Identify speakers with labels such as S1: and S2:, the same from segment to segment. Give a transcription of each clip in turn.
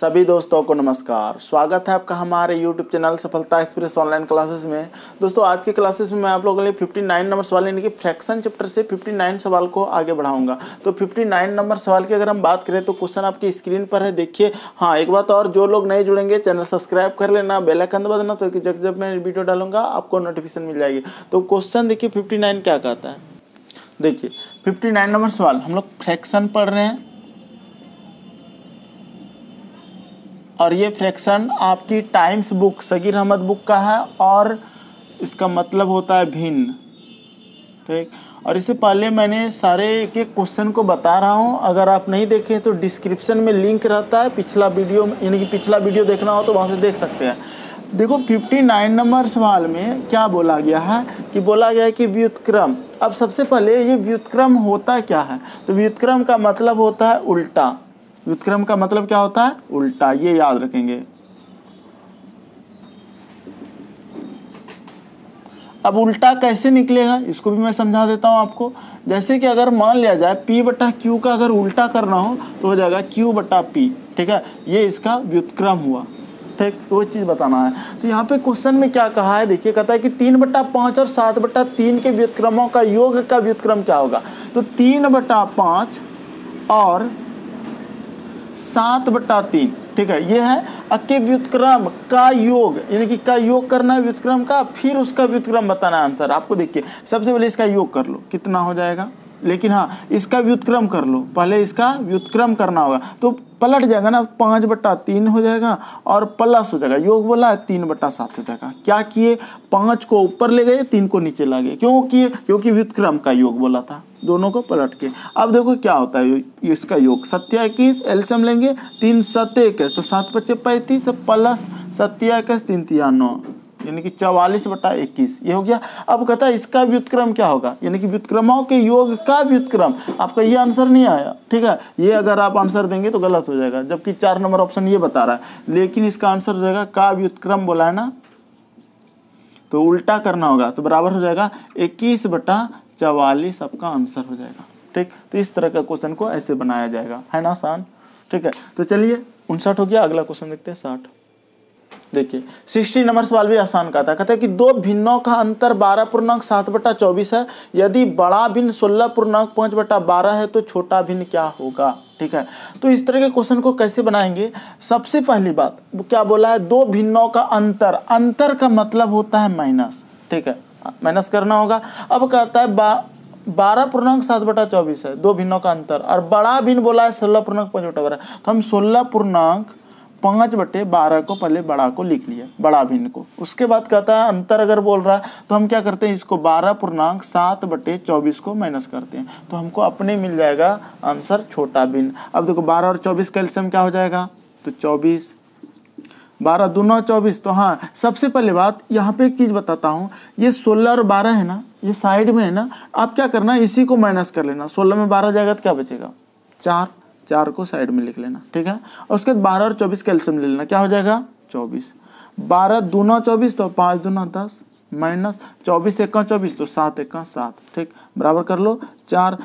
S1: सभी दोस्तों को नमस्कार। स्वागत है आपका हमारे YouTube चैनल सफलता एक्सप्रेस ऑनलाइन क्लासेस में। दोस्तों, आज के क्लासेस में मैं आप लोगों के लिए 59 नंबर सवाल, यानी कि फ्रैक्शन चैप्टर से 59 सवाल को आगे बढ़ाऊँगा। तो 59 नंबर सवाल की अगर हम बात करें तो क्वेश्चन आपकी स्क्रीन पर है, देखिए। हाँ एक बात और, जो लोग नहीं जुड़ेंगे चैनल सब्सक्राइब कर लेना बेलाइकन दबा देना तो जब जब मैं वीडियो डालूँगा, आपको नोटिफिकेशन मिल जाएगी। तो क्वेश्चन देखिए फिफ्टी क्या कहता है? देखिए फिफ्टी नंबर सवाल, हम लोग फ्रैक्शन पढ़ रहे हैं। और ये फ्रैक्शन आपकी Times book, Sagheer Ahmad book का है और इसका मतलब होता है भिन्न। ठीक? और इससे पहले मैंने सारे के क्वेश्चन को बता रहा हूँ। अगर आप नहीं देखें तो डिस्क्रिप्शन में लिंक रहता है। पिछला वीडियो यानी कि पिछला वीडियो देखना हो तो वहाँ से देख सकते हैं। देखो 59 नंबर सवाल में क्या बोला गया है? कि बोला गया है कि व्युतक्रम। अब सबसे पहले ये व्युतक्रम होता क्या है? तो व्युतक्रम का मतलब होता है उल्टा। व्युतक्रम का मतलब क्या होता है? उल्टा, ये याद रखेंगे। अब उल्टा कैसे निकलेगा, इसको भी मैं समझा देता हूँ आपको। जैसे कि अगर मान लिया जाए, P बटा क्यू का अगर उल्टा करना हो तो हो जाएगा Q बटा P, ठीक है? ये इसका व्युतक्रम हुआ, ठीक? तो वो चीज़ बताना है। तो यहाँ पे क्वेश्चन में क्या कहा है? देखिए, कहता है कि तीन बटा पाँच और सात बटा तीन के व्युतक्रमों का योग का व्युतक्रम क्या होगा? तो तीन बटा पाँच और सात बटा तीन, ठीक है? ये है अके व्युतक्रम का योग, यानी कि का योग करना है व्युतक्रम का, फिर उसका व्युतक्रम बताना आंसर। आपको देखिए, सबसे पहले इसका योग कर लो। कितना हो जाएगा? लेकिन हाँ इसका व्युतक्रम कर लो। पहले इसका व्युतक्रम करना होगा। तो पलट जाएगा ना, पाँच बट्टा तीन हो जाएगा और प्लस हो जाएगा। योग बोला है, तीन बट्टा सात हो जाएगा। क्या किए? पाँच को ऊपर ले गए, तीन को नीचे ला गए। क्यों किए? क्योंकि व्युतक्रम का योग बोला था। दोनों को पलट के। अब देखो क्या होता है, इसका योग। सत्या इक्कीस, एल्सियम लेंगे, तीन सत्य इक्कीस। तो सात पच्चे पैंतीस, प्लस सत्या इक्कीस, तीन तिया नौ यानी कि चवालीस बटा इक्कीस, ये हो गया। अब कहता है, इसका व्युतक्रम क्या होगा? यानी कि व्युतक्रमों के योग का व्युतक्रम आपका ये आंसर नहीं आया, ठीक है? ये अगर आप आंसर देंगे तो गलत हो जाएगा, जबकि चार नंबर ऑप्शन ये बता रहा है। लेकिन इसका आंसर हो जाएगा का व्युतक्रम बोला है ना? तो उल्टा करना होगा तो बराबर हो जाएगा, इक्कीस बटा चवालीस आपका आंसर हो जाएगा, ठीक? तो इस तरह का क्वेश्चन को ऐसे बनाया जाएगा, है ना, आसान? ठीक है तो चलिए, उनसठ हो गया, अगला क्वेश्चन देखते हैं, साठ। देखिए सिक्सटी नंबर सवाल भी आसान का था। कहता है कि दो भिन्नों का अंतर बारह पूर्णांक सात बटा चौबीस है। यदि बड़ा भिन्न सोलह पूर्णांक पाँच बटा बारह है तो छोटा भिन्न क्या होगा? ठीक है? तो इस तरह के क्वेश्चन को कैसे बनाएँगे? सबसे पहली बात, क्या बोला है? दो भिन्नों का अंतर। अंतर का मतलब होता है माइनस ठीक है? माइनस करना होगा। अब कहता है बा, बारह पूर्णांक सात बटा चौबीस है, दो भिन्नों का अंतर। और बड़ा भिन्न बोला है सोलह पूर्णांक पाँच बटा बारह तो हम सोलह पूर्णांक पाँच बटे बारह को पहले बड़ा को लिख लिया, बड़ा भिन्न को। उसके बाद कहता है, अंतर अगर बोल रहा है तो हम क्या करते हैं, इसको बारह पूर्णांक सात बटे चौबीस को माइनस करते हैं। तो हमको अपने मिल जाएगा आंसर छोटा भिन्न। अब देखो, बारह और चौबीस कैल्शियम क्या हो जाएगा? तो चौबीस। बारह दोनों चौबीस तो हाँ सबसे पहले बात, यहाँ पे एक चीज़ बताता हूँ, ये सोलह और बारह है ना, ये साइड में है ना, आप क्या करना, इसी को माइनस कर लेना। सोलह में बारह जाएगा तो क्या बचेगा? चार। चार को साइड में लिख लेना, ठीक है? और उसके बाद बारह और चौबीस कैल्शियम ले लेना, क्या हो जाएगा? चौबीस। बारह दूना चौबीस तो पाँच दूना दस, माइनस चौबीस एक चौबीस तो सात एक सात, ठीक? बराबर कर लो, चार,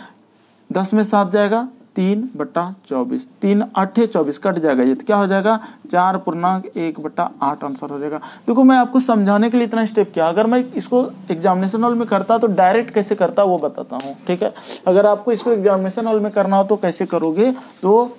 S1: दस में सात जाएगा तीन बट्टा चौबीस, तीन अट्ठे चौबीस कट जाएगा, ये तो क्या हो जाएगा? चार पूर्णांक एक बट्टा आठ आंसर हो जाएगा। देखो, मैं आपको समझाने के लिए इतना स्टेप किया। अगर मैं इसको एग्जामिनेशन हॉल में करता तो डायरेक्ट कैसे करता, वो बताता हूँ, ठीक है? अगर आपको इसको एग्जामिनेशन हॉल में करना हो तो कैसे करोगे? तो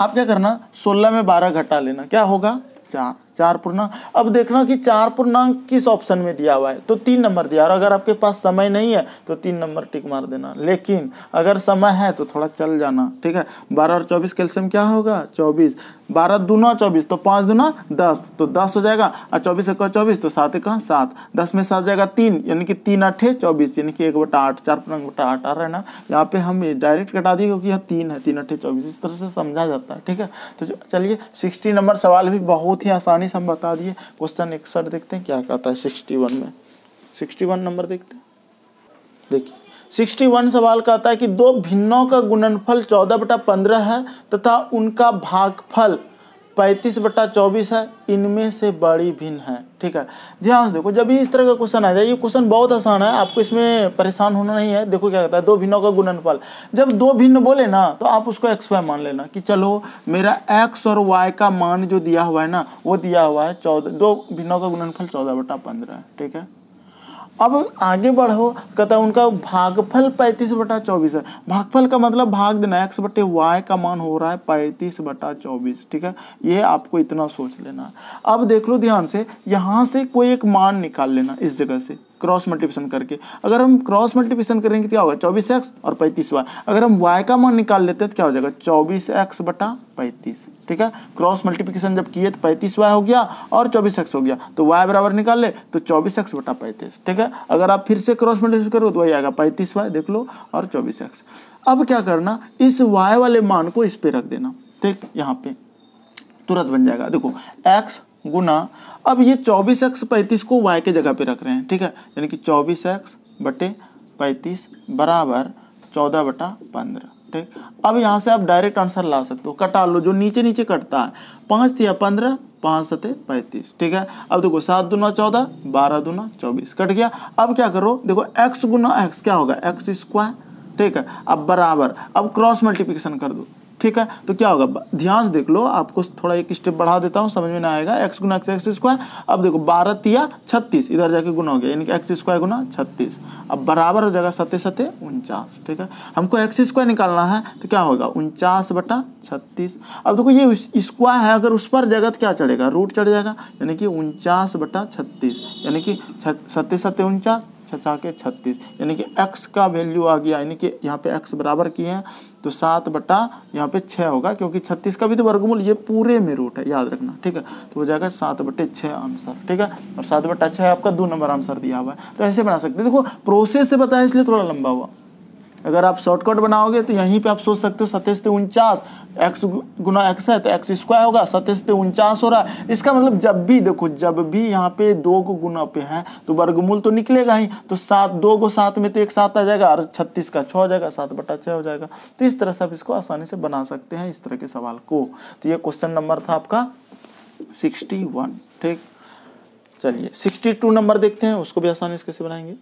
S1: आप क्या करना, सोलह में बारह घटा लेना। क्या होगा? चार। चार पूर्णांक अब देखना कि चार पूर्णांक किस ऑप्शन में दिया हुआ है। तो तीन नंबर दिया और अगर आपके पास समय नहीं है तो तीन नंबर टिक मार देना। लेकिन अगर समय है तो थोड़ा चल जाना, ठीक है? बारह और चौबीस कैल्शियम क्या होगा? चौबीस। बारह दूना चौबीस तो पाँच दूना दस। तो दस हो जाएगा। और चौबीस एक चौबीस तो सात एक सात। दस में सात जाएगा तीन, यानी कि तीन अठे चौबीस। यानी कि एक बटा आठ चार पूर्णांक बटा आठ, आ रहा है ना? यहाँ पे हम डायरेक्ट कटा दिए क्योंकि यहाँ तीन है, तीन अठे चौबीस। इस तरह से समझा जाता है, ठीक है? तो चलिए, सिक्सटी नंबर सवाल भी बहुत ही आसानी से हम बता दिए। क्वेश्चन इकसठ देखते हैं क्या कहता है सिक्सटी वन में। सिक्सटी वन नंबर देखते हैं। देखिए सिक्सटी वन सवाल कहता है कि दो भिन्नों का गुणनफल चौदह बटा पंद्रह है तथा उनका भागफल पैंतीस बटा चौबीस है, इनमें से बड़ी भिन्न है। ठीक है? ध्यान देखो, जब भी इस तरह का क्वेश्चन आ जाए, ये क्वेश्चन बहुत आसान है, आपको इसमें परेशान होना नहीं है। देखो क्या कहता है, दो भिन्नों का गुणनफल। जब दो भिन्न बोले ना तो आप उसको एक्स वाई मान लेना कि चलो, मेरा एक्स और वाई का मान जो दिया हुआ है ना, वो दिया हुआ है चौदह, दो भिन्नों का गुणनफल चौदह बटा पंद्रह, ठीक है? अब आगे बढ़ो कहता उनका भागफल पैंतीस बटा चौबीस है। भागफल का मतलब भाग देना एक्स बटे वाई का मान हो रहा है पैंतीस बटा चौबीस, ठीक है? ये आपको इतना सोच लेना। अब देख लो ध्यान से, यहाँ से कोई एक मान निकाल लेना इस जगह से। क्रॉस मल्टीप्लिकेशन करके। अगर हम क्रॉस मल्टीप्लिकेशन करेंगे तो क्या होगा? चौबीस एक्स और पैंतीस वाई। अगर हम वाई का मान निकाल लेते हैं तो क्या हो जाएगा? चौबीस एक्स बटा पैंतीस। ठीक है? क्रॉस मल्टीप्लिकेशन जब किए तो पैंतीस वाई हो गया और चौबीस एक्स हो गया। तो वाई बराबर निकाल ले तो चौबीस एक्स बटा पैंतीस। ठीक है? अगर आप फिर से क्रॉस मल्टीप्लिकेशन करो तो वही आएगा। पैंतीस वाई देख लो और चौबीस एक्स। अब क्या करना? इस वाई वाले मान को इस पर रख देना। ठीक? यहाँ पे। तुरंत बन जाएगा। देखो, एक्स गुना। अब ये चौबीस एक्स पैंतीस को वाई के जगह पे रख रहे हैं, ठीक है? यानी कि चौबीस एक्स बटे पैंतीस बराबर चौदह बटा पंद्रह, ठीक? अब यहाँ से आप डायरेक्ट आंसर ला सकते हो। कटा लो, जो नीचे नीचे कटता है। पाँच थी पंद्रह, पाँच सते पैंतीस, ठीक है? अब देखो, सात दुना चौदह, बारह दुना चौबीस, कट गया। अब क्या करो? देखो एक्स गुना एक्स क्या होगा? एक्स स्क्वायर ठीक है? अब बराबर। अब क्रॉस मल्टीप्लिकेशन कर दो। ठीक है? तो क्या होगा? ध्यान से देख लो, आपको थोड़ा एक स्टेप बढ़ा देता हूँ, समझ में ना आएगा। एक्स गुना एक्स एक्स स्क्वायर अब देखो, बारह, तिया, छत्तीस, इधर जाके गुना हो गया, यानी कि एक्स स्क्वायर गुना छत्तीस। अब बराबर हो जाएगा सत्य सत्य उनचास, ठीक है? हमको एक्स स्क्वायर निकालना है तो क्या होगा? उनचास बटा छत्तीस। अब देखो, ये स्क्वायर है, अगर उस पर जगह तो क्या चढ़ेगा? रूट चढ़ जाएगा, यानी कि उनचास बटा छत्तीस, यानी कि सत्य सत्य उनचास। छचा के छत्तीस, यानी कि x का वैल्यू आ गया, यानी कि यहाँ पे x बराबर किए हैं तो सात बटा यहाँ पे छः होगा, क्योंकि छत्तीस का भी तो वर्गमूल, ये पूरे में रूट है, याद रखना, ठीक है? तो हो जाएगा सात बटे छः आंसर, ठीक है? और सात बटा छः आपका दो नंबर आंसर दिया हुआ है तो ऐसे बना सकते देखो प्रोसेस से बताया इसलिए थोड़ा लंबा हुआ। अगर आप शॉर्टकट बनाओगे तो यहीं पे आप सोच सकते हो सत्ताईस से उनचास एक्स गुना एक्स है तो एक्स स्क्वायर होगा, सत्ताईस से उनचास हो रहा है। इसका मतलब जब भी देखो, जब भी यहाँ पे दो को गुना पे है तो वर्गमूल तो निकलेगा ही। तो सात, दो को सात में तो एक सात आ जाएगा और छत्तीस का छः हो जाएगा, सात बटा छः हो जाएगा। तो इस तरह से आप इसको आसानी से बना सकते हैं इस तरह के सवाल को। तो ये क्वेश्चन नंबर था आपका सिक्सटी वन ठीक? चलिए सिक्सटी टू नंबर देखते हैं, उसको भी आसानी से कैसे बनाएँगे?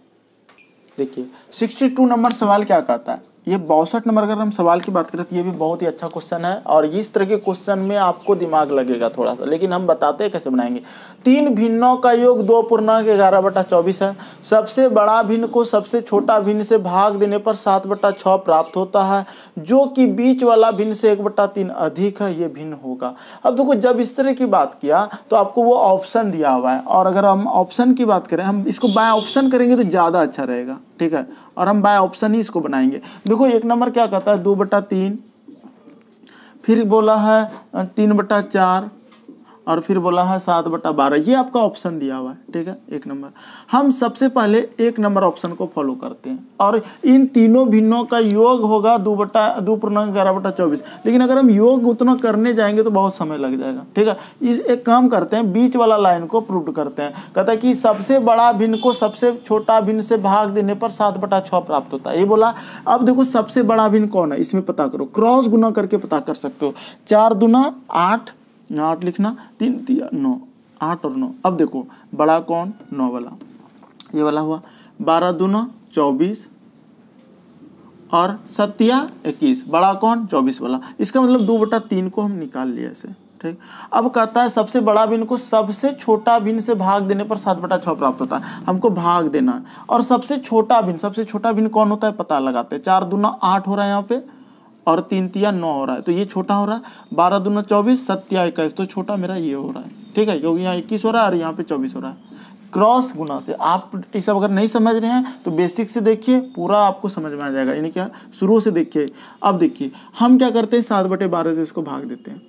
S1: देखिए 62 नंबर सवाल क्या कहता है? ये बासठ नंबर अगर हम सवाल की बात करें तो ये भी बहुत ही अच्छा क्वेश्चन है और इस तरह के क्वेश्चन में आपको दिमाग लगेगा थोड़ा सा। लेकिन हम बताते हैं कैसे बनाएँगे। तीन भिन्नों का योग दो पूर्णांक ग्यारह बटा चौबीस है। सबसे बड़ा भिन्न को सबसे छोटा भिन्न से भाग देने पर सात बटा छः प्राप्त होता है, जो कि बीच वाला भिन्न से एक बटा तीन अधिक है, ये भिन्न होगा। अब देखो, जब इस तरह की बात किया तो आपको वो ऑप्शन दिया हुआ है। और अगर हम ऑप्शन की बात करें, हम इसको बाय ऑप्शन करेंगे तो ज़्यादा अच्छा रहेगा, ठीक है? और हम बाय ऑप्शन ही इसको बनाएँगे। देखो, एक नंबर क्या कहता है? दो बटा तीन। फिर बोला है तीन बटा चार। और फिर बोला, है, सात बटा बारह। ये आपका ऑप्शन दिया हुआ है, ठीक है? एक नंबर। हम सबसे पहले एक नंबर ऑप्शन को फॉलो करते हैं। और इन तीनों भिन्नों का योग होगा दो बटा, दो पूर्णांक ग्यारह बटा चौबीस। लेकिन अगर हम योग उतना करने जाएँगे तो बहुत समय लग जाएगा, ठीक है? इस एक काम करते हैं, बीच वाला लाइन को प्रूव करते हैं। कहता है कि सबसे बड़ा भिन्न को सबसे छोटा भिन्न से भाग देने पर सात बटा छः प्राप्त होता है। ये बोला, अब देखो, सबसे बड़ा भिन्न कौन है? इसमें पता करो। क्रॉस गुना करके पता कर सकते हो। चार दुना आठ आठ लिखना, तीन दिया नौ, आठ और नौ। अब देखो, बड़ा कौन? नौ वाला। ये वाला हुआ। बारह दूना, चौबीस। और सत्या इक्कीस। बड़ा कौन? चौबीस वाला। इसका मतलब दो बटा तीन को हम निकाल लिया ऐसे, ठीक? अब कहता है, सबसे बड़ा भिन्न को सबसे छोटा भिन्न से भाग देने पर सात बटा छः प्राप्त होता है। हमको भाग देना है। और सबसे छोटा भिन्न सबसे छोटा भिन्न कौन होता है? पता लगाते हैं। चार दूना आठ हो रहा है यहाँ पे। और तीन तिया नौ हो रहा है। तो ये छोटा हो रहा है, बारह दूना चौबीस, सत्या इक्कीस तो छोटा मेरा ये हो रहा है। ठीक है, क्योंकि यहाँ इक्कीस हो रहा है और यहाँ पे चौबीस हो रहा है। क्रॉस गुना से, आप ये सब अगर नहीं समझ रहे हैं तो बेसिक से देखिए, पूरा आपको समझ में आ जाएगा। यानी क्या? शुरू से देखिए। अब देखिए, हम क्या करते हैं? सात बटे बारह से इसको भाग देते हैं।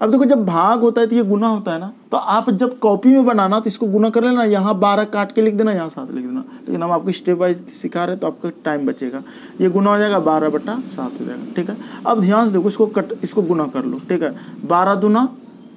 S1: अब देखो जब भाग होता है तो ये गुना होता है ना तो आप जब कॉपी में बनाना तो इसको गुना कर लेना, यहाँ बारह काट के लिख देना, यहाँ सात लिख देना। लेकिन हम आपको स्टेप वाइज सिखा रहे तो आपका टाइम बचेगा। ये गुना हो जाएगा, बारह बटा सात हो जाएगा, ठीक है? अब ध्यान से देखो इसको कट, इसको गुना कर लो, ठीक है? बारह दुना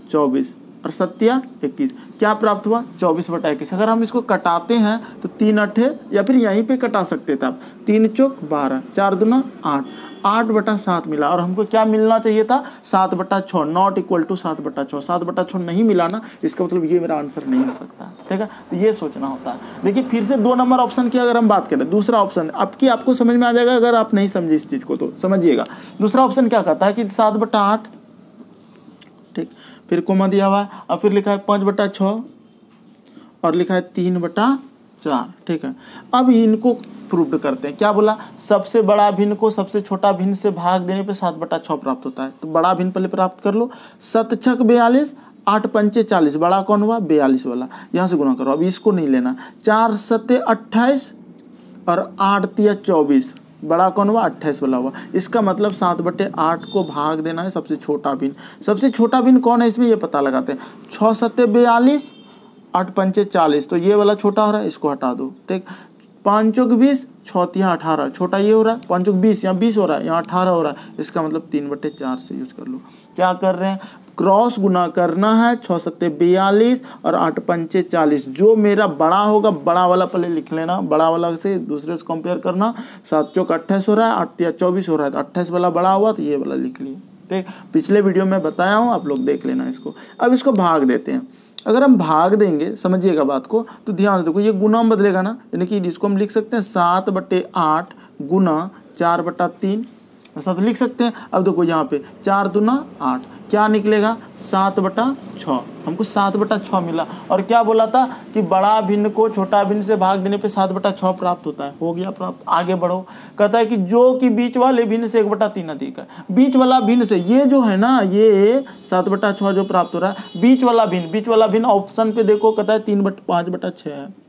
S1: चौबीस और सत्या इक्कीस, क्या प्राप्त हुआ? चौबीस बटा इक्कीस। अगर हम इसको कटाते हैं तो तीन अठे या फिर यहीं पे कटा सकते थे आप। तीन चौक बारह, चार दुना आठ। आठ बटा सात मिला। और हमको क्या मिलना चाहिए था? सात बटा छः नॉट इक्वल टू सात बटा छः। सात बटा छः नहीं मिला ना, इसका मतलब ये मेरा आंसर नहीं हो सकता। ठीक है? तो ये सोचना होता है। देखिए, फिर से दो नंबर ऑप्शन की अगर हम बात करें, दूसरा ऑप्शन अब की आपको समझ में आ जाएगा, अगर आप नहीं समझे इस चीज़ को तो समझिएगा। दूसरा ऑप्शन क्या कहता है कि सात बटा आठ, ठीक, फिर कोमा दिया हुआ है और फिर लिखा है पाँच बटा छः, और लिखा है तीन बटा चार, ठीक है? अब इनको प्रूव्ड करते हैं। क्या बोला? सबसे बड़ा भिन्न को सबसे छोटा भिन्न से भाग देने पे सात बटा छः प्राप्त होता है। तो बड़ा भिन्न पहले प्राप्त कर लो। सतछक बयालीस, आठ पंचे चालीस। बड़ा कौन हुआ? बयालीस वाला। यहाँ से गुना करो। अब इसको नहीं लेना। चार सत्य अट्ठाईस और आठ तिया चौबीस। बड़ा कौन हुआ? अट्ठाईस वाला हुआ। इसका मतलब सात बटे आठ को भाग देना है सबसे छोटा भिन्न। सबसे छोटा भिन्न कौन है इसमें? ये पता लगाते हैं। छः सत्य बयालीस, आठ पंचे चालीस। तो ये वाला छोटा हो रहा है, इसको हटा दो। ठीक? पाँचों के बीस छौतिया अठारह छोटा ये हो रहा है, पाँचों के बीस यहाँ बीस हो रहा है, यहाँ अठारह हो रहा है। इसका मतलब तीन बटे चार से यूज़ कर लो। क्या कर रहे हैं? क्रॉस गुना करना है छः सत्ते बयालीस और आठ पंचे चालीस। जो मेरा बड़ा होगा, बड़ा वाला पहले लिख लेना। बड़ा वाला से दूसरे से कंपेयर करना। सात चौक अट्ठाईस हो रहा है, आठ तिया चौबीस हो रहा है। तो अट्ठाईस वाला बड़ा हुआ तो ये वाला लिख लिए। ठीक? पिछले वीडियो में बताया हूँ, आप लोग देख लेना इसको। अब इसको भाग देते हैं। अगर हम भाग देंगे, समझिएगा बात को तो ध्यान देखो, ये गुना बदलेगा ना, यानी कि इसको हम लिख सकते हैं सात बटे आठ गुना चार बटा तीन ऐसा तो लिख सकते हैं। अब देखो यहाँ पे चार दुना आठ। क्या निकलेगा? सात बटा छः। हमको सात बटा छः मिला। और क्या बोला था कि बड़ा भिन्न को छोटा भिन्न से भाग देने पे सात बटा छः प्राप्त होता है। हो गया प्राप्त। आगे बढ़ो। कहता है कि जो कि बीच वाले भिन्न से एक बटा तीन अधिक है। बीच वाला भिन्न से ये जो है ना, ये सात बटा छः जो प्राप्त हो रहा है। बीच वाला भिन्न। बीच वाला भिन्न ऑप्शन पे देखो, कहता है तीन बट पाँच बटा छः है।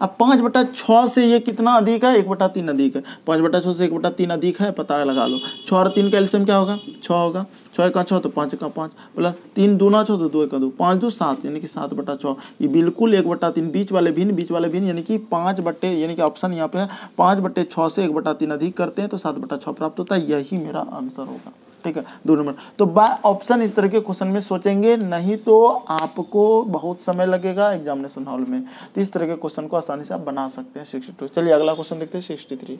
S1: अब पाँच बटा छः से ये कितना अधिक है? एक बटा तीन अधिक है। पाँच बटा छः से एक बटा तीन अधिक है, पता लगा लो। छः और तीन का एल्सियम क्या होगा? छः होगा। छः का छः तो पाँच का पाँच, प्लस तीन दूना छः तो दो का दो। पाँच दो सात, यानी कि सात बटा छः। ये बिल्कुल एक बटा तीन, बीच वाले भिन्न, बीच वाले भिन्न, यानी कि पाँच बट्टे यानी कि ऑप्शन यहाँ पे है, पाँच बट्टे छः से एक बटा तीन अधिक करते हैं तो सात बटा छः प्राप्त होता है। यही मेरा आंसर होगा। ठीक है, दो नंबर। तो बाय ऑप्शन इस तरह के क्वेश्चन में सोचेंगे, नहीं तो आपको बहुत समय लगेगा एग्जामिनेशन हॉल में। तो इस तरह के क्वेश्चन को आसानी से आप बना सकते हैं सिक्सटी टू चलिए, अगला क्वेश्चन देखते हैं सिक्सटी थ्री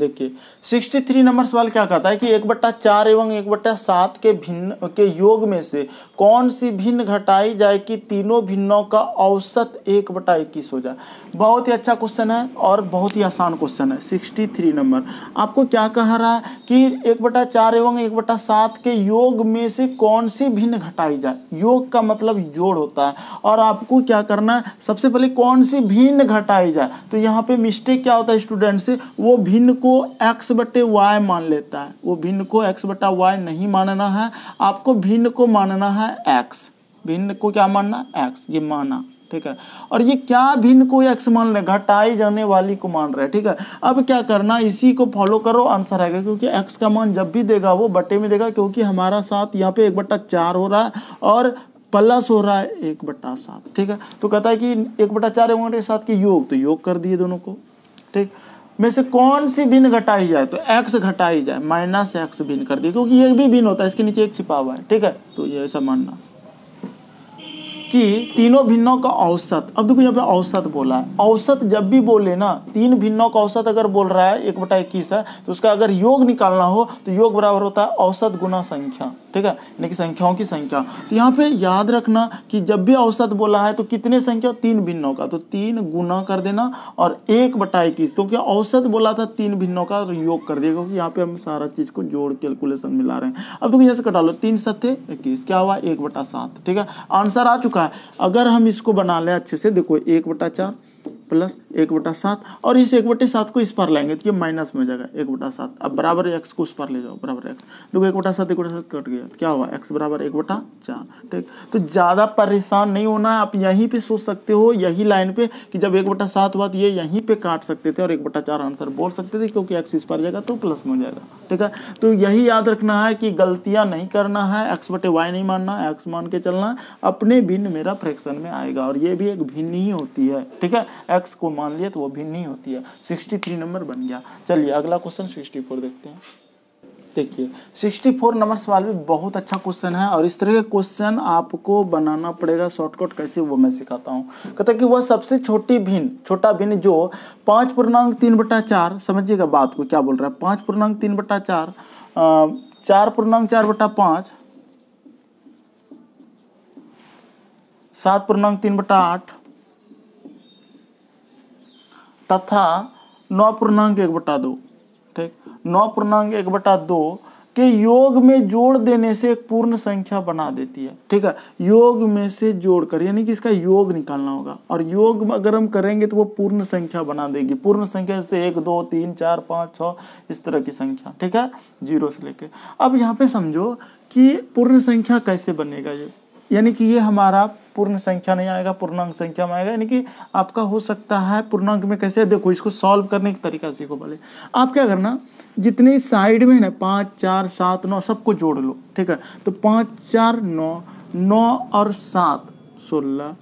S1: देखिए 63 नंबर सवाल क्या कहता है कि एक बट्टा चार एवं एक बट्टा सात के भिन्न, के योग में से कौन सी भिन्न घटाई जाए कि तीनों भिन्नों का औसत एक बट्टा इक्कीस हो जाए? बहुत ही अच्छा क्वेश्चन है और बहुत ही आसान क्वेश्चन है। 63 नंबर आपको क्या कह रहा है कि एक बट्टा चार एवं एक बट्टा सात के योग में से कौन सी भिन्न घटाई जाए? योग का मतलब जोड़ होता है। और आपको क्या करना है? सबसे पहले कौन सी भिन्न घटाई जाए? तो यहाँ पे मिस्टेक क्या होता है स्टूडेंट से? वो भिन्न को x बटे वाई मान लेता है। वो भिन्न को x बटा वाई नहीं मानना है, आपको भिन्न को मानना है x भिन्न को क्या मानना? x, ये माना, ठीक है? और ये क्या भिन्न को x मान रहे घटाई जाने वाली को मान रहे हैं, ठीक है? अब क्या करना, इसी को फॉलो करो आंसर आएगा, क्योंकि x का मान जब भी देगा, वो बटे में देगा, क्योंकि हमारा साथ यहाँ पे एक बट्टा चार हो रहा है और प्लस हो रहा है एक बट्टा सात, ठीक है? तो कहता है कि एक बट्टा चार एक बट्टे सात के योग तो योग कर दिए दोनों को, ठीक? में से कौन सी भिन्न घटाई जाए तो x घटाई जाए माइनस एक्स भिन्न कर दी, क्योंकि ये भी भिन्न होता है, इसके नीचे एक छिपा हुआ है, ठीक है? तो ये ऐसा मानना। कि तीनों भिन्नों का औसत। अब देखो यहाँ पे औसत बोला है। औसत जब भी बोले ना, तीन भिन्नों का औसत अगर बोल रहा है, एक बटा इक्कीस है तो उसका अगर योग निकालना हो तो योग बराबर होता है औसत गुना संख्या। ठीक है? यानी कि संख्याओं की संख्या। तो यहाँ पे याद रखना कि जब भी औसत बोला है तो कितने संख्या? तीन भिन्नों का। तो तीन गुना कर देना और एक बटा इक्कीस। क्योंकि औसत बोला था, तीन भिन्नों का योग कर दिया, क्योंकि यहाँ पे हम सारा चीज़ को जोड़ कैलकुलेशन मिला रहे हैं। अब देखो जैसे कटा लो, तीन सत्य, इक्कीस। क्या हुआ? एक बटा सात। ठीक है? आंसर आ चुका अगर हम इसको बना लें अच्छे से देखो एक बटा चार प्लस एक बटा सात, और इस एक बटे सात को इस पर लाएँगे तो ये माइनस में हो जाएगा, एक बटा सात। अब बराबर एक्स को उस पर ले जाओ, बराबर एक्स देखो, एक बटा सात, एक बटा सात कट गया, क्या हुआ? एक्स बराबर एक बटा चार, ठीक? तो ज़्यादा परेशान नहीं होना, आप यहीं पे सोच सकते हो, यही लाइन पे, कि जब एक बटा सात हुआ तो ये यहीं पे काट सकते थे, और एक बटा चार आंसर बोल सकते थे, क्योंकि एक्स इस पर जाएगा तो प्लस में हो जाएगा, ठीक है? तो यही याद रखना है कि गलतियाँ नहीं करना है एक्स बटे वाई नहीं मानना एक्स मान के चलना, अपने भिन्न मेरा फ्रैक्शन में आएगा, और ये भी एक भिन्न ही होती है, ठीक है? एक्स को मान लिया तो वो भिन्न ही होती है। सिक्सटी थ्री नंबर बन गया। चलिए, अगला क्वेश्चन सिक्सटी फोर देखते हैं। देखिए 64 नंबर सवाल भी बहुत अच्छा क्वेश्चन है और इस तरह के क्वेश्चन आपको बनाना पड़ेगा शॉर्टकट कैसे, वो मैं सिखाता हूँ। कहता कि वह सबसे छोटी भिन्न, छोटा भिन्न जो पाँच पूर्णांक तीन बटा चार, समझिएगा बात को क्या बोल रहा है? पाँच पूर्णांक तीन बटा चार चार पूर्णांक चार बटा पाँच, सात पूर्णांक तीन बटा आठ तथा नौ पूर्णांक एक बटा दो, ठीक? नौ पूर्णांक एक बटा दो के योग में जोड़ देने से एक पूर्ण संख्या बना देती है, ठीक है? योग में से जोड़कर, यानी कि इसका योग निकालना होगा। और योग अगर हम करेंगे तो वो पूर्ण संख्या बना देगी। पूर्ण संख्या से एक, दो, तीन, चार, पाँच छ इस तरह की संख्या, ठीक है? ज़ीरो से लेके। अब यहाँ पे समझो कि पूर्ण संख्या कैसे बनेगा ये? यानी कि ये हमारा पूर्ण संख्या नहीं आएगा, पूर्णांक संख्या में आएगा। यानी कि आपका हो सकता है पूर्णांक में कैसे? देखो, इसको सॉल्व करने का तरीका सीखो पहले। आप क्या करना, जितने साइड में ना पाँच, चार, सात, नौ, सबको जोड़ लो, ठीक है? तो पाँच, चार, नौ नौ और सात, सोलह,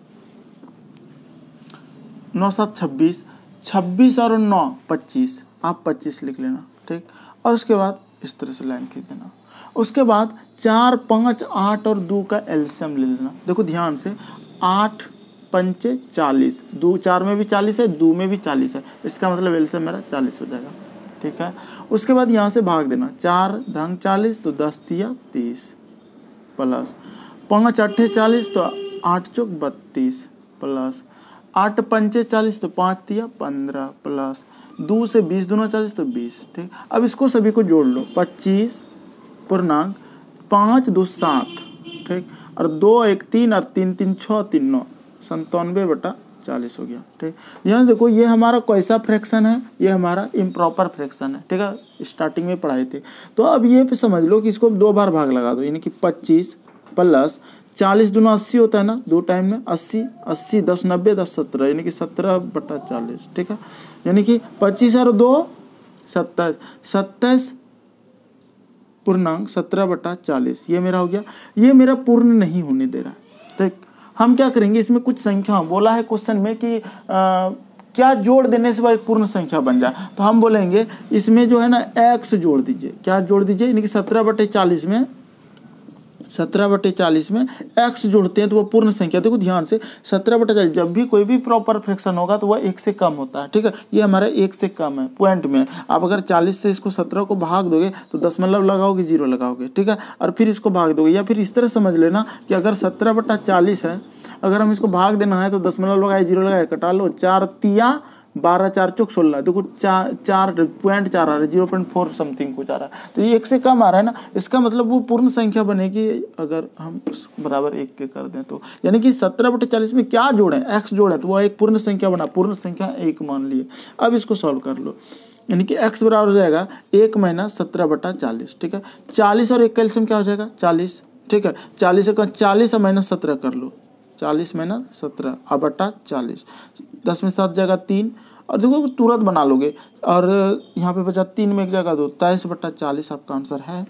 S1: नौ, सात, छब्बीस छब्बीस और नौ, पच्चीस। आप पच्चीस लिख लेना, ठीक? और उसके बाद इस तरह से लाइन खींच देना। उसके बाद चार, पाँच, आठ और दो का एल्सियम ले लेना। देखो ध्यान से, आठ, पंचे, चालीस। दो, चार में भी चालीस है, दो में भी चालीस है। इसका मतलब एल्सियम मेरा चालीस हो जाएगा। ठीक है? उसके बाद यहाँ से भाग देना। चार धंग चालीस तो दस दिया, तीस। प्लस पाँच अट्ठे चालीस तो आठ चौक बत्तीस। प्लस आठ, पंचे, चालीस तो पाँच दिया, पंद्रह। प्लस दो से बीस, दोनों चालीस तो बीस। ठीक? अब इसको सभी को जोड़ लो। पच्चीस, पूर्णांक पाँच दो सात, ठीक? और दो एक तीन और तीन तीन छः तीन नौ संतानवे बटा चालीस हो गया, ठीक? ध्यान देखो, ये हमारा कैसा फ्रैक्शन है? ये हमारा इम्प्रॉपर फ्रैक्शन है, ठीक है? स्टार्टिंग में पढ़ाए थे। तो अब ये पे समझ लो कि इसको दो बार भाग लगा दो, यानी कि पच्चीस प्लस चालीस दोनों अस्सी होता है ना, दो टाइम में अस्सी अस्सी दस नब्बे दस सत्रह, यानी कि सत्रह बटा चालीस, ठीक है? यानी कि पच्चीस और दो, सत्ताईस सत्ताईस पूर्णांक सत्रह बटा चालीस। ये मेरा हो गया। ये मेरा पूर्ण नहीं होने दे रहा है। ठीक? हम क्या करेंगे? इसमें कुछ संख्या बोला है क्वेश्चन में कि आ, क्या जोड़ देने से वह एक पूर्ण संख्या बन जाए? तो हम बोलेंगे इसमें जो है ना एक्स जोड़ दीजिए। क्या जोड़ दीजिए? यानी कि सत्रह बटे चालीस में सत्रह बटे चालीस में एक्स जुड़ते हैं तो वो पूर्ण संख्या, देखो ध्यान से, सत्रह बटे चालीस, जब भी कोई भी प्रॉपर फ्रैक्शन होगा तो वह एक से कम होता है, ठीक है? ये हमारा एक से कम है पॉइंट में। आप अगर चालीस से इसको सत्रह को भाग दोगे तो दशमलव लगाओगे, ज़ीरो लगाओगे, ठीक है? और फिर इसको भाग दोगे, या फिर इस तरह समझ लेना कि अगर सत्रह बटा चालीस है, अगर हम इसको भाग देना है तो दशमलव लगाए, ज़ीरो लगाए, कटा लो, चार तिया बारह चार चौक सोलह। देखो, चार चार पॉइंट चार आ रहा है, ज़ीरो पॉइंट फोर समथिंग कुछ आ रहा है। तो ये एक से कम आ रहा है ना, इसका मतलब वो पूर्ण संख्या बनेगी अगर हम बराबर एक के कर दें तो। यानी कि सत्रह बटे चालीस में क्या जोड़े एक्स जोड़े तो वह एक पूर्ण संख्या बना, पूर्ण संख्या एक मान लिए। अब इसको सॉल्व कर लो। यानी कि एक्स बराबर हो जाएगा एक महीना सत्रह बटा चालीस, ठीक है? चालीस और एक कैल्शियम क्या हो जाएगा? चालीस, ठीक है? चालीस का चालीस माइनस सत्रह कर लो। चालीस महीना सत्रह बटा चालीस। दस में सात जगह तीन, और देखो तुरंत बना लोगे। और यहाँ पे बचा तीन में एक जगह दो, तेईस बट्टा चालीस आपका आंसर है।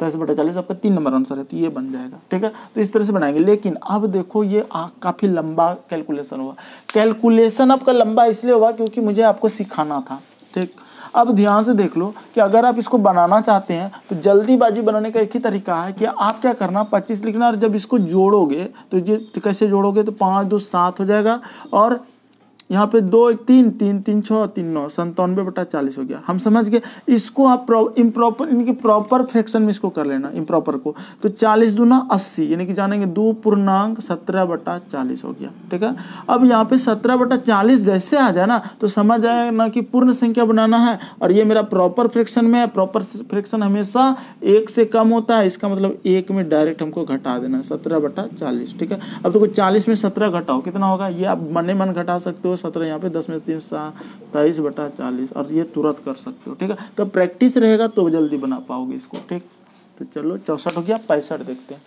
S1: तेईस बट्टा चालीस आपका तीन नंबर आंसर है तो ये बन जाएगा, ठीक है? तो इस तरह से बनाएँगे। लेकिन अब देखो, ये काफ़ी लंबा कैलकुलेशन हुआ। कैलकुलेशन आपका लंबा इसलिए हुआ क्योंकि मुझे आपको सिखाना था, ठीक? अब ध्यान से देख लो कि अगर आप इसको बनाना चाहते हैं तो जल्दीबाजी बनाने का एक ही तरीका है कि आप क्या करना, पच्चीस लिखना, और जब इसको जोड़ोगे तो ये कैसे जोड़ोगे तो पाँच दो सात हो जाएगा, और यहाँ पे दो, एक, तीन तीन तीन छः तीन, नौ संतानवे बटा चालीस हो गया। हम समझ गए, इसको आप इम्प्रॉपर इनकी प्रॉपर फ्रैक्शन में इसको कर लेना इम्प्रॉपर को। तो चालीस दूना अस्सी, यानी कि जानेंगे दो पूर्णांक सत्रह बटा चालीस हो गया, ठीक है? अब यहाँ पे सत्रह बटा चालीस जैसे आ जाए ना तो समझ आए ना कि पूर्ण संख्या बनाना है, और ये मेरा प्रॉपर फ्रैक्शन में है प्रॉपर फ्रैक्शन हमेशा एक से कम होता है, इसका मतलब एक में डायरेक्ट हमको घटा देना है, सत्रह बटा चालीस, ठीक है? अब देखो, चालीस में सत्रह घटाओ, कितना होगा? ये आप मन मन घटा सकते हो सत्रह, यहाँ पे दस में तीन सताईस बटा चालीस, और ये तुरंत कर सकते हो, ठीक है? तो प्रैक्टिस रहेगा तो जल्दी बना पाओगे इसको, ठीक? तो चलो, चौसठ हो गया, पैंसठ देखते हैं।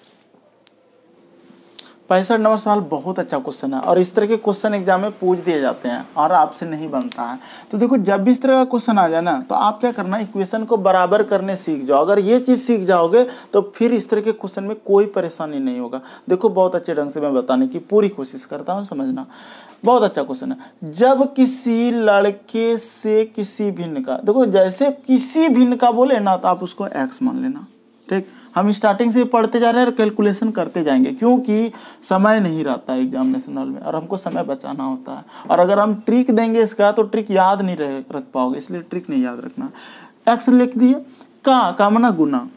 S1: पैंसठ नंबर सवाल बहुत अच्छा क्वेश्चन है और इस तरह के क्वेश्चन एग्ज़ाम में पूछ दिए जाते हैं और आपसे नहीं बनता है। तो देखो, जब भी इस तरह का क्वेश्चन आ जाए ना तो आप क्या करना इक्वेशन को बराबर करने सीख जाओ। अगर ये चीज़ सीख जाओगे तो फिर इस तरह के क्वेश्चन में कोई परेशानी नहीं होगा। देखो, बहुत अच्छे ढंग से मैं बताने की पूरी कोशिश करता हूँ, समझना। बहुत अच्छा क्वेश्चन है। जब किसी लड़के से किसी भिन्न का, देखो, जैसे किसी भिन्न का बोले ना तो आप उसको एक्स मान लेना। ठीक? हम स्टार्टिंग से पढ़ते जा रहे हैं और कैलकुलेशन करते जाएँगे, क्योंकि समय नहीं रहता है एग्जामिनेशन हॉल में और हमको समय बचाना होता है। और अगर हम ट्रिक देंगे इसका तो ट्रिक याद नहीं रह, रख पाओगे, इसलिए ट्रिक नहीं याद रखना। एक्स लिख दिए, का का मना गुना।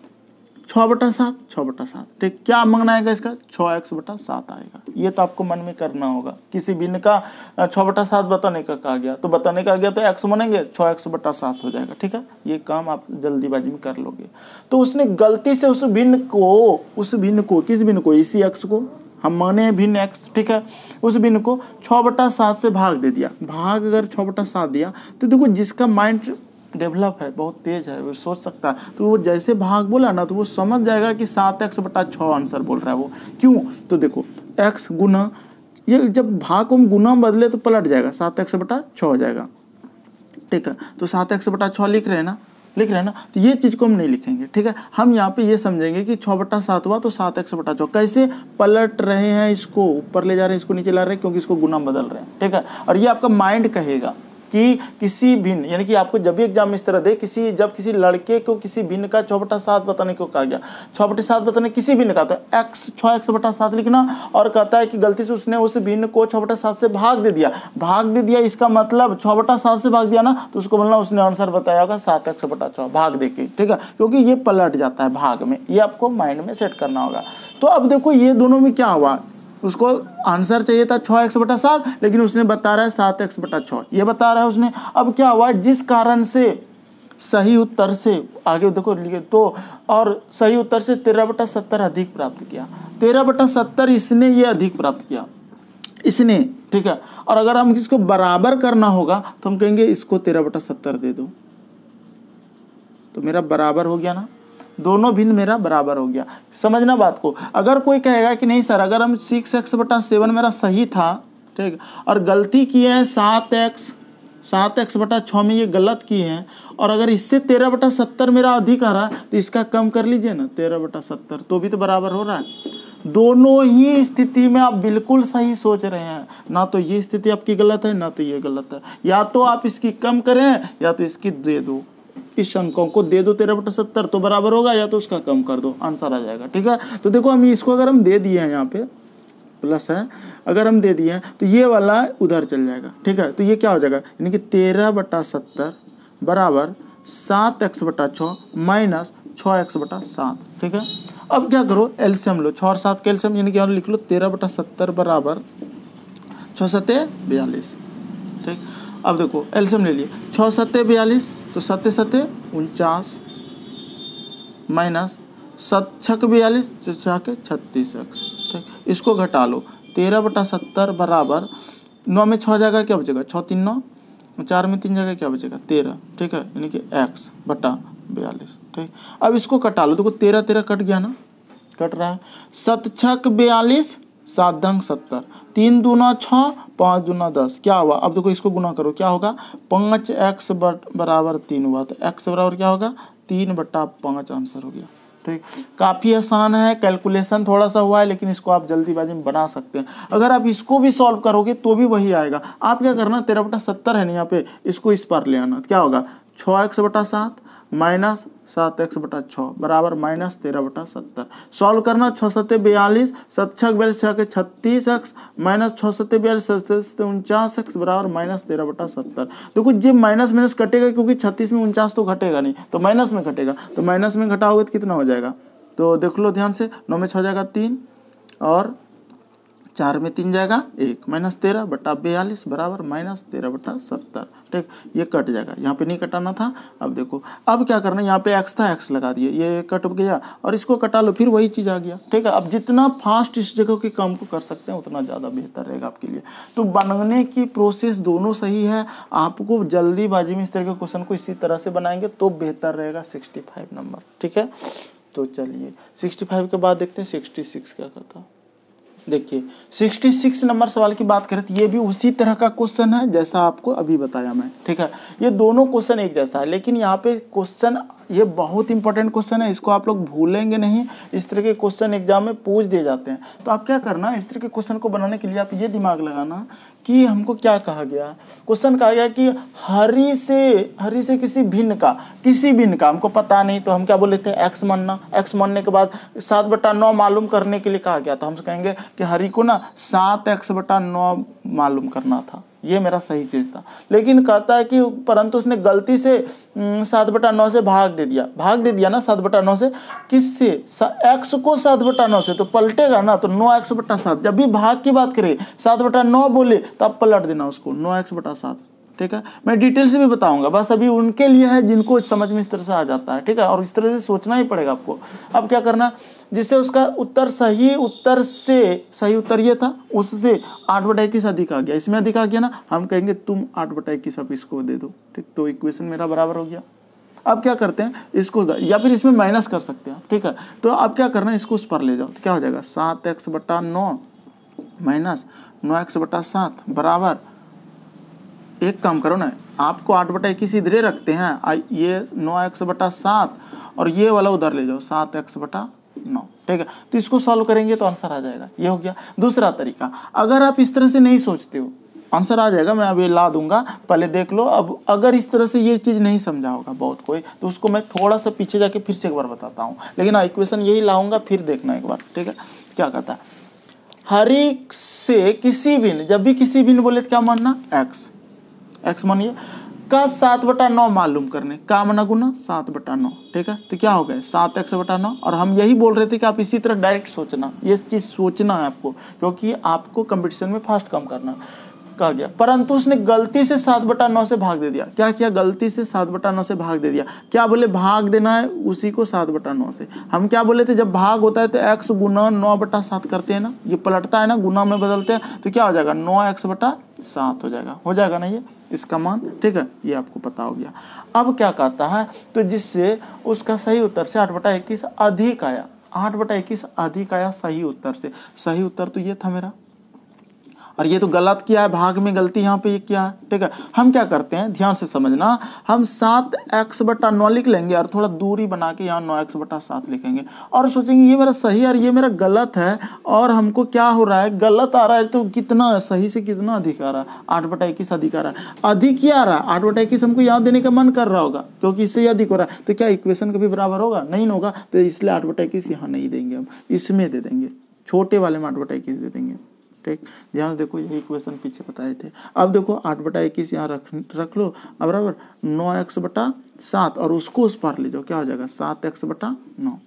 S1: छः बटा सात छः बटा सात। ठीक, क्या मांगना आएगा इसका? छः एक्स बटा सात आएगा। ये तो आपको मन में करना होगा। किसी भिन्न का छः बटा सात बताने का कहा गया। तो बताने का गया तो एक्स बनेंगे छः एक्स बटा सात हो जाएगा। ठीक है? ये काम आप जल्दीबाजी में कर लोगे। तो उसने गलती से उस भिन्न को, उस भिन्न को, किस भिन्न को? इसी एक्स को। हम माने भिन्न एक्स। ठीक है? उस भिन्न को छ बटा सात से भाग दे दिया। भाग अगर छ बटा सात दिया तो देखो जिसका माइंड डेवलप है, बहुत तेज है, वो सोच सकता है। तो वो जैसे भाग बोला ना तो वो समझ जाएगा कि सात एक्स बटा छः आंसर बोल रहा है वो। क्यों? तो देखो, एक्स गुना, ये जब भाग को हम गुना बदले तो पलट जाएगा, सात एक्स बटा छः हो जाएगा। ठीक है? तो सात एक्स बटा छः लिख रहे हैं ना? लिख रहे हैं ना? तो ये चीज़ को हम नहीं लिखेंगे, ठीक है? हम यहाँ पे ये समझेंगे कि छः बटा सात हुआ तो सात एक्स बटा छः कैसे? पलट रहे हैं इसको, ऊपर ले जा रहे हैं, इसको नीचे ला रहे हैं, क्योंकि इसको गुना बदल रहे हैं, ठीक है? और ये आपका माइंड कहेगा। कि किसी भिन्न, यानी कि आपको जब भी एग्ज़ाम में इस तरह दे, किसी, जब किसी लड़के को किसी भिन्न का छः बटा सात बताने को कहा गया। छः बटे सात बताने, किसी भिन्न का तो एक्स छः एक्स बटा सात लिखना और कहता है कि गलती से उसने उस भिन्न को छः बटा सात से भाग दे दिया। भाग दे दिया, इसका मतलब छः बटा सात से भाग दिया ना तो उसको बोलना उसने आंसर बताया होगा, सात एक्स बटा छः भाग दे के, ठीक है? क्योंकि ये पलट जाता है भाग में, ये आपको माइंड में सेट करना होगा। तो अब देखो, ये दोनों में क्या हुआ? उसको आंसर चाहिए था छः एक्स बटा सात, लेकिन उसने बता रहा है सात एक्स बटा छः ये बता रहा है उसने। अब क्या हुआ? जिस कारण से सही उत्तर से, आगे देखो, लिखे तो और सही उत्तर से तेरह बटा सत्तर अधिक प्राप्त किया। तेरह बटा सत्तर इसने ये अधिक प्राप्त किया। इसने, ठीक है? और अगर हम इसको बराबर करना होगा तो हम कहेंगे इसको तेरह बटा सत्तर दे दो। तो मेरा बराबर हो गया ना? दोनों भिन्न मेरा बराबर हो गया। समझना बात को। अगर कोई कहेगा कि नहीं सर, अगर हम सिक्स एक्स बटा सेवन मेरा सही था, ठीक, और गलती किए हैं सात एक्स सात एक्स बटा छः में ये गलत किए हैं, और अगर इससे तेरह बटा सत्तर मेरा अधिक आ रहा है तो इसका कम कर लीजिए ना, तेरह बटा सत्तर तो भी तो बराबर हो रहा है। दोनों ही स्थिति में आप बिल्कुल सही सोच रहे हैं। ना तो ये स्थिति आपकी गलत है, ना तो ये गलत है। या तो आप इसकी कम करें, या तो इसकी दे दो। इस अंकों को दे दो, तेरह बटा सत्तर तो बराबर होगा, या तो उसका कम कर दो, आंसर आ जाएगा, ठीक है? तो देखो, हम इसको अगर हम दे दिए हैं यहाँ पे, प्लस है, अगर हम दे दिए हैं तो ये वाला उधर चल जाएगा, ठीक है? तो ये क्या हो जाएगा? यानी कि तेरह बटा सत्तर बराबर सात एक्स बटा छः माइनस छः एक्स बटा सात, ठीक है? अब क्या करो एलसीएम लो, छः और सात का एलसीएम यानी कि और लिख लो, तेरह बटा सत्तर बराबर छः सत्य बयालीस, ठीक? अब देखो एलसीएम ले लिए, छः सत्य बयालीस तो सत्य सत्य उनचास माइनस सत छक बयालीस छः के छत्तीस एक्स, ठीक? इसको घटा लो। तेरह बटा सत्तर बराबर, नौ में छः जगह क्या बचेगा? छः तीन नौ, चार में तीन जगह क्या बचेगा? तेरह, ठीक है? यानी कि एक्स बटा बयालीस, ठीक? अब इसको कटा लो। देखो, तेरह तेरह कट गया ना? कट रहा है। सत छक बयालीस सात सत्तर। तीन दूना छः, पाँच दूना दस। क्या हुआ? अब देखो इसको गुना करो। क्या होगा? पाँच एक्स बराबर तीन हुआ। तो एक्स बराबर क्या होगा? तीन बट्टा पाँच आंसर हो गया। ठीक? काफ़ी आसान है। कैलकुलेशन थोड़ा सा हुआ है, लेकिन इसको आप जल्दीबाजी में बना सकते हैं। अगर आप इसको भी सॉल्व करोगे तो भी वही आएगा। आप क्या करना? तेरह बटा सत्तर है ना यहाँ पे। इसको इस पर ले आना। क्या होगा? छः एक्स बटा सात माइनस सात एक्स बटा छः बराबर माइनस तेरह बटा सत्तर। सॉल्व करना छः सत्य बयालीस, सत छः बयालीस छः के छत्तीस एक्स, माइनस छः सत्य बयालीस सत्य उनचास एक्स बराबर माइनस तेरह बटा सत्तर। देखो, जब माइनस माइनस कटेगा क्योंकि छत्तीस में उनचास तो घटेगा नहीं तो माइनस में घटेगा। तो माइनस में घटाओगे तो कितना हो जाएगा? तो देख लो ध्यान से, नौ में छः जाएगा तीन और चार में तीन जाएगा, एक माइनस तेरह बटा बयालीस बराबर माइनस तेरह बटा सत्तर। ठीक, ये कट जाएगा। यहाँ पे नहीं कटाना था, अब देखो। अब क्या करना यहाँ पे एक्स था एक्स लगा दिए। ये कट गया और इसको कटा लो, फिर वही चीज़ आ गया। ठीक है, अब जितना फास्ट इस जगह के काम को कर सकते हैं, उतना ज़्यादा बेहतर रहेगा आपके लिए। तो बनने की प्रोसेस दोनों सही है। आपको जल्दीबाजी में इस तरह के क्वेश्चन को इसी तरह से बनाएँगे तो बेहतर रहेगा सिक्सटी नंबर ठीक है? तो चलिए सिक्सटी के बाद देखते हैं सिक्सटी क्या कहता देखिए 66 नंबर सवाल की बात करें तो ये भी उसी तरह का क्वेश्चन है जैसा आपको अभी बताया मैं, ठीक है? ये दोनों क्वेश्चन एक जैसा है, लेकिन यहाँ पे क्वेश्चन ये बहुत इंपॉर्टेंट क्वेश्चन है, इसको आप लोग भूलेंगे नहीं, इस तरह के क्वेश्चन एग्ज़ाम में पूछ दिए जाते हैं। तो आप क्या करना, इस तरह के क्वेश्चन को बनाने के लिए आप ये दिमाग लगाना कि हमको क्या कहा गया? क्वेश्चन कहा गया कि हरी से हरी से किसी भिन्न का, किसी भिन्न का, हमको पता नहीं तो हम क्या बोले थे एक्स मानना। एक्स मानने के बाद सात बटा नौ मालूम करने के लिए कहा गया था। हम कहेंगे कि हरी को ना सात एक्स बटा नौ मालूम करना था। ये मेरा सही चीज़ था। लेकिन कहता है कि परंतु उसने गलती से सात बटा नौ से भाग दे दिया। भाग दे दिया ना सात बटा नौ से? किससे? एक्स को सात बटा नौ से। तो पलटेगा ना तो नौ एक्स बटा सात। जब भी भाग की बात करें, सात बटा नौ बोले तो आप पलट देना उसको। नौ एक्स बटा सात। ठीक है? मैं डिटेल से भी बताऊँगा। बस अभी उनके लिए है जिनको समझ में इस तरह से आ जाता है, ठीक है? और इस तरह से सोचना ही पड़ेगा आपको। अब क्या करना? जिससे उसका उत्तर सही उत्तर से, सही उत्तर ये था, उससे आठ बटा इक्कीस अधिक आ गया? इसमें अधिक आ गया ना? हम कहेंगे, तुम आठ बटा इक्कीस अब इसको दे दो। ठीक तो इक्वेशन मेरा बराबर हो गया। अब क्या करते हैं? इसको या फिर इसमें माइनस कर सकते हैं ठीक है? तो अब क्या करना है? इसको उस पर ले जाओ। तो क्या हो जाएगा? सात एक्स बटा नौ माइनस नौ एक्स बटा सात, बराबर। एक काम करो ना, आपको आठ बटा इक्कीस इधरे रखते हैं ये नौ एक्स बटा सात, और ये वाला उधर ले जाओ, सात एक्स बटा नौ, ठीक है? तो इसको सॉल्व करेंगे तो आंसर आ जाएगा, ये हो गया। दूसरा तरीका, अगर आप इस तरह से नहीं सोचते हो आंसर आ जाएगा, मैं अभी ला दूँगा, पहले देख लो, अब अगर इस तरह से ये चीज़ नहीं समझा होगा बहुत कोई तो उसको मैं थोड़ा सा पीछे जाके फिर से एक बार बताता हूँ। लेकिन इक्वेशन यही लाऊँगा, फिर देखना एक बार, ठीक है? क्या कहता है? हर एक से किसी भी जब भी किसी भी बोले तो क्या मानना? एक्स एक्स मानिए। का सात बटा नौ मालूम करने। का मना गुना सात बटा नौ। ठीक है? तो क्या हो गया? सात एक्स बटा नौ। और हम यही बोल रहे थे कि आप इसी तरह डायरेक्ट सोचना। ये चीज़ सोचना है आपको, क्योंकि आपको कंपटीशन में फास्ट कम करना कहा गया। परंतु उसने गलती से सात बटा नौ से भाग दे दिया। क्या किया? गलती से सात बटा नौ से भाग दे दिया। क्या बोले? भाग देना है उसी को सात बटा नौ से। हम क्या बोले थे? जब भाग होता है तो एक्स गुना नौ बटा सात करते हैं ना। ये पलटता है ना, गुना में बदलते हैं तो क्या हो जाएगा? नौ एक्स बटा सात हो जाएगा। हो जाएगा ना ये? इसका मान, ठीक है, ये आपको पता हो गया। अब क्या कहता है तो जिससे उसका सही उत्तर से आठ बटा इक्कीस अधिक आया। आठ बटा इक्कीस अधिक आया सही उत्तर से। सही उत्तर तो ये था मेरा। और ये तो गलत किया है, भाग में गलती यहाँ पे ये किया है। ठीक है, हम क्या करते हैं? ध्यान से समझना, हम सात एक्स बटा नौ लिख लेंगे और थोड़ा दूरी बना के यहाँ नौ एक्स बटा सात लिखेंगे। और सोचेंगे, ये मेरा सही और ये मेरा गलत है, और हमको क्या हो रहा है? गलत आ रहा है तो कितना, सही से कितना अधिक आ रहा है? आठ बटा इक्कीस अधिक आ रहा है। अधिक ही आ रहा है? आठ बटा इक्कीस हमको यहाँ देने का मन कर रहा होगा, क्योंकि इससे अधिक हो रहा है। तो क्या इक्वेशन कभी बराबर होगा? नहीं होगा तो इसलिए आठ बटा इक्कीस यहाँ नहीं देंगे हम। इसमें दे देंगे, छोटे वाले में आठ बटा इक्कीस दे देंगे। ठीक ध्यान देखो, यही क्वेश्चन पीछे बताए थे। अब देखो, आठ बटा इक्कीस यहाँ रख रख लो, अब बराबर नौ एक्स बटा सात, और उसको उस पार ले जाओ, क्या हो जाएगा? सात एक्स बटा नौ।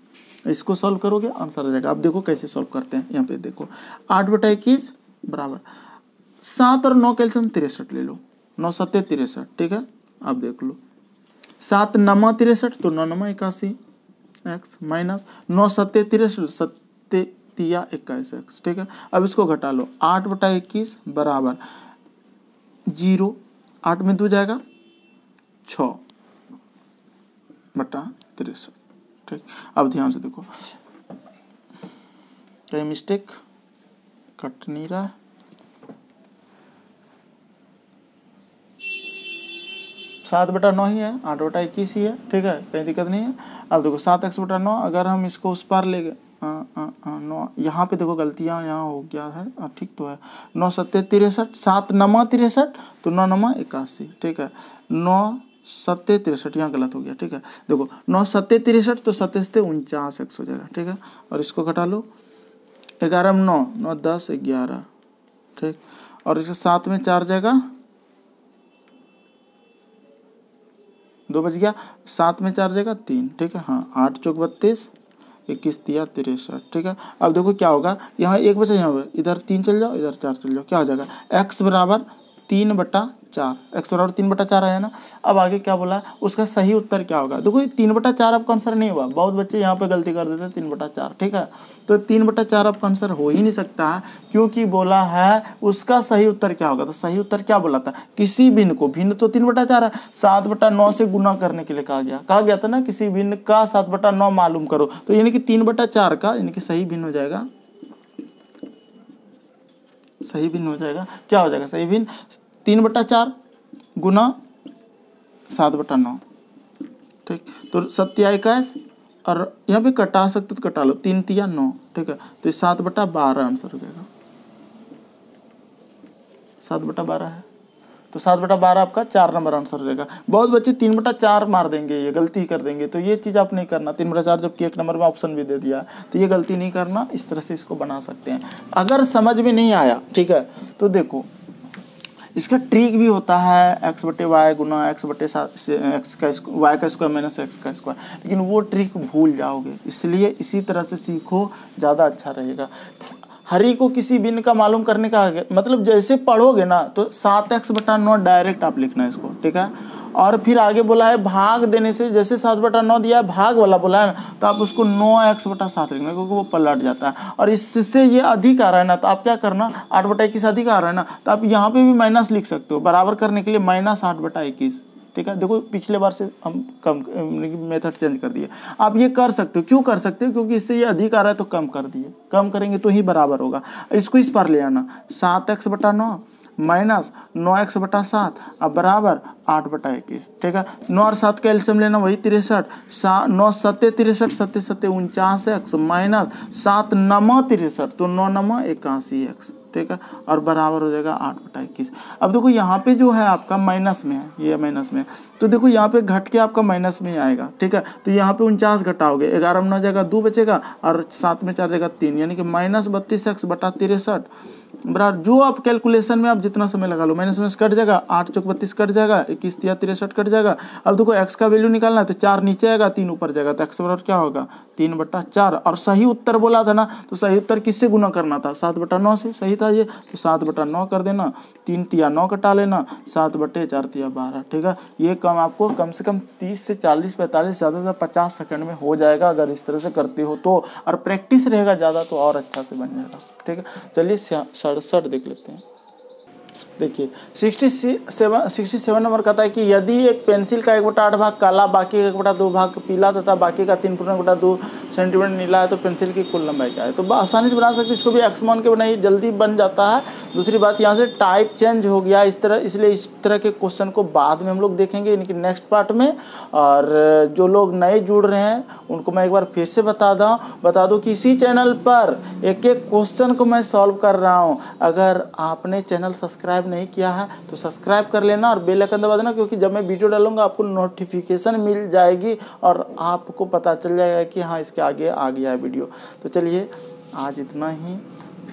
S1: इसको सॉल्व करोगे आंसर आ जाएगा। अब देखो, कैसे सॉल्व करते हैं, यहाँ पे देखो। आठ बटा इक्कीस, बराबर। सात और नौ कैल्शियम तिरसठ ले लो। नौ सत्य तिरसठ, ठीक है? अब देख लो। सात नमा तिरसठ तो नौ नमा इक्यासी, एक्स माइनस नौ सत्य तिरसठ सत्य तिया इक्कीस एक्स, ठीक है? अब इसको घटा लो। आठ बटा इक्कीस बराबर। ज़ीरो, आठ में दो जाएगा। छ बटा तिरसठ, ठीक? अब ध्यान से देखो। कहीं मिस्टेक कट नहीं रहा। सात बटा नौ ही है, आठ बटा इक्कीस ही है, ठीक है? कहीं दिक्कत नहीं है। अब देखो, सात एक्स बटा नौ, अगर हम इसको उस पार ले गए नौ। यहाँ पे देखो गलतियाँ यहाँ हो गया है। ठीक तो है। नौ सत्य तिरसठ, सात नमा तिरसठ तो नौ नमा इक्यासी ठीक है। नौ सत्य तिरसठ, यहाँ गलत हो गया। ठीक है। देखो, नौ सत्य तिरसठ तो सत्य से उनचास एक्स हो जाएगा। ठीक है। और इसको घटा लो। ग्यारह में नौ नौ दस, ग्यारह। ठीक। और इसके सात में चार जाएगा। दो बज गया। सात में चार जाएगा तीन। ठीक है। हाँ आठ चौक बत्तीस इक्कीस तिया तिरसठ, ठीक है? अब देखो क्या होगा, यहाँ एक बचा, यहाँ इधर तीन चल जाओ, इधर चार चल जाओ, क्या हो जाएगा? एक्स बराबर तीन बटा चार एक्स बराबर तीन बटा चार आया ना? अब आगे क्या बोला? उसका सही उत्तर क्या होगा? देखो ये तीन बटा चार आपका आंसर नहीं हुआ। बहुत बच्चे यहाँ पे गलती कर देते हैं, तीन बटा चार, ठीक है? तो तीन बटा चार आपका आंसर हो ही नहीं सकता, क्योंकि बोला है उसका सही उत्तर क्या होगा? तो सही उत्तर क्या बोला था? किसी भिन्न को। भिन्न तो तीन बटा चार है। सात बटा से गुना करने के लिए कहा गया। कहा गया था ना, किसी भिन्न का सात बटा मालूम करो। तो यानी कि तीन बटा का, यानी कि सही भिन्न हो जाएगा। सही भिन्न हो जाएगा। क्या हो जाएगा? सही भिन्न? तीन बटा चार गुना सात बटा नौ। ठीक? तो सत्या इक्कीस और यहाँ पे कटा सकते तो कटा लो। तीन तिया नौ, ठीक है? तो सात बटा बारह आंसर हो जाएगा। सात बटा बारह है। तो सात बटा बारह आपका चार नंबर आंसर हो जाएगा। बहुत बच्चे तीन बटा चार मार देंगे, ये गलती कर देंगे। तो ये चीज़ आप नहीं करना। तीन बटा चार जबकि एक नंबर में ऑप्शन भी दे दिया। तो ये गलती नहीं करना। इस तरह से इसको बना सकते हैं। अगर समझ में नहीं आया, ठीक है? तो देखो इसका ट्रिक भी होता है एक्स बटे वाई गुना एक्स बटे एक्स का वाई का स्क्वायर माइनस एक्स का स्क्वायर लेकिन वो ट्रिक भूल जाओगे, इसलिए इसी तरह से सीखो, ज़्यादा अच्छा रहेगा। हरी को किसी बिन का मालूम करने का मतलब जैसे पढ़ोगे ना तो सात एक्स बटा नौ डायरेक्ट आप लिखना इसको, ठीक है? और फिर आगे बोला है, भाग देने से जैसे सात बटा नौ दिया है, भाग वाला बोला है। ना तो आप उसको नौ एक्स बटा सात लिखना क्योंकि वो पलट जाता है। और इससे ये अधिक आ रहा है ना तो आप क्या करना, आठ बटा इक्कीस अधिक आ रहा है ना तो आप यहाँ पे भी माइनस लिख सकते हो, बराबर करने के लिए माइनस आठ बटा इक्कीस। ठीक है? देखो, पिछले बार से हम कम मेथड चेंज कर दिए। आप ये कर सकते हो। क्यों कर सकते हो? क्योंकि इससे ये अधिक आ रहा है तो कम कर दिए। कम करेंगे तो ही बराबर होगा। इसको इस पर ले आना। सात एक्स बटा नौ माइनस नौ एक्स बटा सात, अब बराबर आठ बटा इक्कीस, ठीक है? नौ और सात का एल्सियम लेना, वही तिरसठ, सा, नौ सत्य तिरसठ सत्य सत्य उनचास एक्स माइनस सात नमो तिरसठ तो नौ नमो इक्यासी एक्स, ठीक है? और बराबर हो जाएगा आठ बटा इक्कीस। अब देखो, यहाँ पे जो है आपका माइनस में है, ये माइनस में है। तो देखो, यहाँ पे घट के आपका माइनस में आएगा, ठीक है? तो यहाँ पे उनचास घटाओगे, ग्यारह में नौ जाएगा दो बचेगा, और सात में चार जाएगा तीन, यानी कि माइनस बत्तीस एक्स बटा तिरसठ। बराबर जो आप कैलकुलेशन में आप जितना समय लगा लो माइनस माइनस कट जाएगा, आठ चौक बत्तीस कट जाएगा, इक्कीस तिया तिरसठ कट जाएगा। अब देखो एक्स का वैल्यू निकालना है तो चार नीचे आएगा, तीन ऊपर जाएगा तो एक्स बराबर क्या होगा? तीन बट्टा चार। और सही उत्तर बोला था ना तो सही उत्तर किससे गुना करना था? सात बटा नौ से सही था ये। तो सात बटा नौ कर देना, तीन तिया नौ कटा लेना, सात बटे चार तिया बारह, ठीक है? ये कम आपको कम से कम तीस से चालीस, पैंतालीस, ज़्यादा से पचास सेकंड में हो जाएगा, अगर इस तरह से करते हो तो। और प्रैक्टिस रहेगा ज़्यादा तो और अच्छा से बन जाएगा। ठीक है? चलिए सड़सठ देख लेते हैं। देखिए sixty seven sixty seven number कहता है कि यदि एक पेंसिल का एक बटा आठ भाग काला, बाकी का एक बटा दो भाग पीला तथा बाकी का तीन पूर्ण बटा दो सेंटीमीटर नीला है तो पेंसिल की कुल लंबाई क्या है? तो आसानी से बना सकते इसको भी एक्स मान के बनाइए, जल्दी बन जाता है। दूसरी बात, यहाँ से टाइप चेंज हो गया, इस तरह, इसलिए इस तरह के क्वेश्चन को बाद में हम लोग देखेंगे इनकी नेक्स्ट पार्ट में। और जो लोग नए जुड़ रहे हैं, उनको मैं एक बार फिर से बता दूँ बता दूँ कि इसी चैनल पर एक एक क्वेश्चन को मैं सॉल्व कर रहा हूँ। अगर आपने चैनल सब्सक्राइब सब्सक्राइब नहीं किया है तो सब्सक्राइब कर लेना और बेल आइकन दबा देना, क्योंकि जब मैं वीडियो डालूँगा आपको नोटिफिकेशन मिल जाएगी और आपको पता चल जाएगा कि हाँ इसके आगे आ गया है वीडियो तो चलिए, आज इतना ही,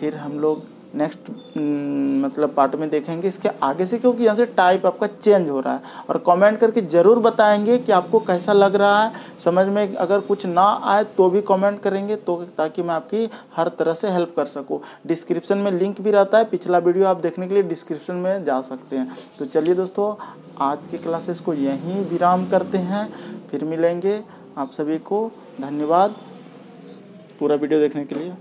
S1: फिर हम लोग नेक्स्ट mm, मतलब पार्ट में देखेंगे इसके आगे से क्योंकि यहाँ से टाइप आपका चेंज हो रहा है। और कमेंट करके ज़रूर बताएँगे कि आपको कैसा लग रहा है। समझ में अगर कुछ ना आए तो भी कमेंट करेंगे तो ताकि मैं आपकी हर तरह से हेल्प कर सकूँ। डिस्क्रिप्शन में लिंक भी रहता है। पिछला वीडियो आप देखने के लिए डिस्क्रिप्शन में जा सकते हैं। तो चलिए दोस्तों आज के क्लासेस को यहीं विराम करते हैं। फिर मिलेंगे आप सभी को। धन्यवाद। पूरा वीडियो देखने के लिए।